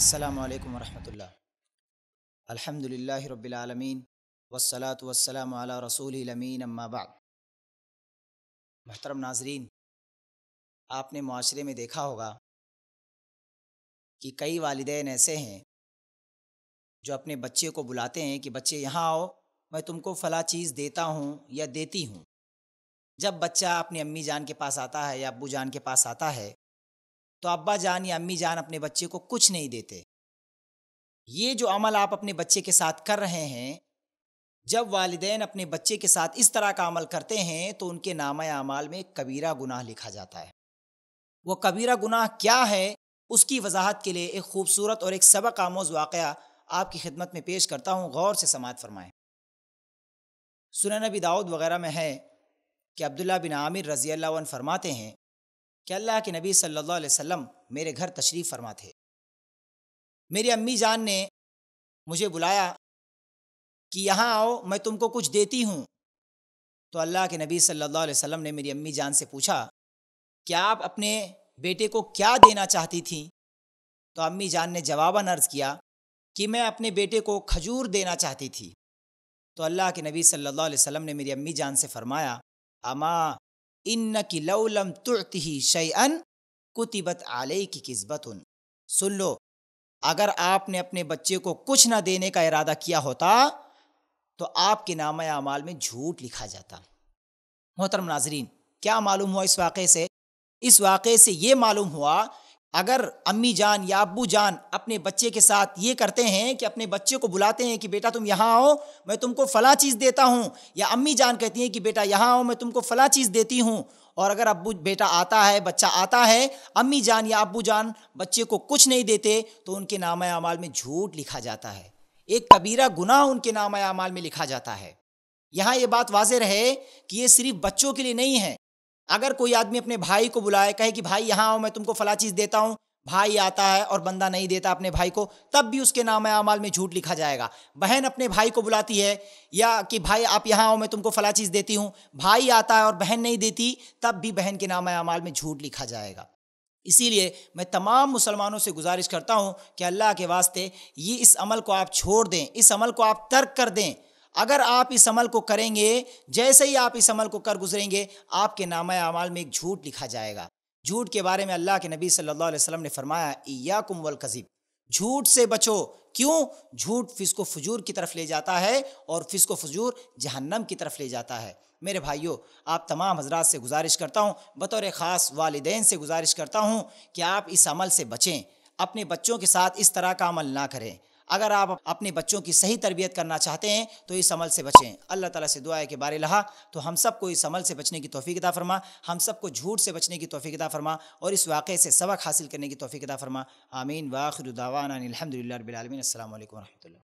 السلام علیکم ورحمۃ اللہ۔ الحمد للہ رب العالمین، والصلاة والسلام علی رسول الامین، اما بعد۔ محترم ناظرین، آپ نے معاشرے میں دیکھا ہوگا کہ کئی والدین ایسے ہیں جو اپنے بچے کو بلاتے ہیں کہ بچے یہاں آؤ، میں تم کو فلاں چیز دیتا ہوں یا دیتی ہوں۔ جب بچہ اپنی امی جان کے پاس آتا ہے یا ابو جان کے پاس آتا ہے تو ابا جان یا امی جان اپنے بچے کو کچھ نہیں دیتے۔ یہ جو عمل آپ اپنے بچے کے ساتھ کر رہے ہیں، جب والدین اپنے بچے کے ساتھ اس طرح کا عمل کرتے ہیں، تو ان کے نامہ اعمال میں کبیرہ گناہ لکھا جاتا ہے۔ وہ کبیرہ گناہ کیا ہے، اس کی وضاحت کے لیے ایک خوبصورت اور ایک سبق آموز واقعہ آپ کی خدمت میں پیش کرتا ہوں۔ غور سے سماعت فرمائیں۔ سنن نبی داؤد وغیرہ میں ہے کہ عبداللہ بن عامر رضی اللہ عنہ فرماتے ہیں کہ اللہ کے نبی صلی اللہ علیہ وسلم میرے گھر تشریف فرما تھے میری امی جان نے مجھے بلایا کہ یہاں آؤ، میں تم کو کچھ دیتی ہوں۔ تو اللہ کے نبی صلی اللہ علیہ وسلم نے میری امی جان سے پوچھا کہ آپ اپنے بیٹے کو کیا دینا چاہتی تھیں؟ تو امی جان نے جواباً عرض کیا کہ میں اپنے بیٹے کو کھجور دینا چاہتی تھی۔ تو اللہ کے نبی صلی اللہ علیہ وسلم نے میری امی جان سے فرمایا ہاں اما ان کی لولم ترتی شعی ان کتبت علیہ کی قسبت سن لو، اگر آپ نے اپنے بچے کو کچھ نہ دینے کا ارادہ کیا ہوتا، تو آپ کے نام اعمال میں جھوٹ لکھا جاتا۔ محترم ناظرین، کیا معلوم ہوا اس واقعے سے؟ اس واقعے سے یہ معلوم ہوا اگر امی جان یا ابو جان اپنے بچے کے ساتھ یہ کرتے ہیں کہ اپنے بچے کو بلاتے ہیں کہ بیٹا تم یہاں آؤ، میں تم کو فلاں چیز دیتا ہوں، یا امی جان کہتی ہیں کہ بیٹا یہاں آؤ، میں تم کو فلاں چیز دیتی ہوں۔ اور اگر ابو بیٹا آتا ہے، بچہ آتا ہے، امی جان یا ابو جان بچے کو کچھ نہیں دیتے، تو ان کے نامہ اعمال میں جھوٹ لکھا جاتا ہے۔ ایک کبیرہ گناہ ان کے نامہ اعمال میں لکھا جاتا ہے۔ یہاں یہ بات واضح رہے کہ یہ صرف بچوں کے لیے نہیں ہے۔ اگر کوئی آدمی اپنے بھائی کو بلائے، کہے کہ بھائی یہاں آؤ، میں تم کو فلاں چیز دیتا ہوں، بھائی آتا ہے اور بندہ نہیں دیتا اپنے بھائی کو، تب بھی اس کے نام اعمال میں جھوٹ لکھا جائے گا۔ بہن اپنے بھائی کو بلاتی ہے یا کہ بھائی آپ یہاں آؤ، میں تم کو فلاں چیز دیتی ہوں، بھائی آتا ہے اور بہن نہیں دیتی، تب بھی بہن کے نام اعمال میں جھوٹ لکھا جائے گا۔ اسی لیے میں تمام مسلمانوں سے گزارش کرتا ہوں کہ اللہ کے واسطے یہ اس عمل کو آپ چھوڑ دیں، اس عمل کو آپ ترک کر دیں۔ اگر آپ اس عمل کو کریں گے، جیسے ہی آپ اس عمل کو کر گزریں گے، آپ کے نامہ اعمال میں ایک جھوٹ لکھا جائے گا۔ جھوٹ کے بارے میں اللہ کے نبی صلی اللہ علیہ وسلم نے فرمایا یا کم والکذب جھوٹ سے بچو۔ کیوں؟ جھوٹ فسق و فجور کی طرف لے جاتا ہے اور فسق و فجور جہنم کی طرف لے جاتا ہے۔ میرے بھائیوں آپ تمام حضرات سے گزارش کرتا ہوں، بطور خاص والدین سے گزارش کرتا ہوں کہ آپ اس عمل سے بچیں، اپنے بچوں کے ساتھ اس طرح کا عمل نہ کریں۔ اگر آپ اپنے بچوں کی صحیح تربیت کرنا چاہتے ہیں، تو اس عمل سے بچیں۔ اللہ تعالیٰ سے دعا ہے کہ بارے لہا، تو ہم سب کو اس عمل سے بچنے کی توفیق عطا فرما۔ ہم سب کو جھوٹ سے بچنے کی توفیق عطا فرما اور اس واقعے سے سبق حاصل کرنے کی توفیق عطا فرما۔ آمین۔ واخر دعوانا الحمد للہ رب العالمین۔ السلام علیکم ورحمۃ اللہ۔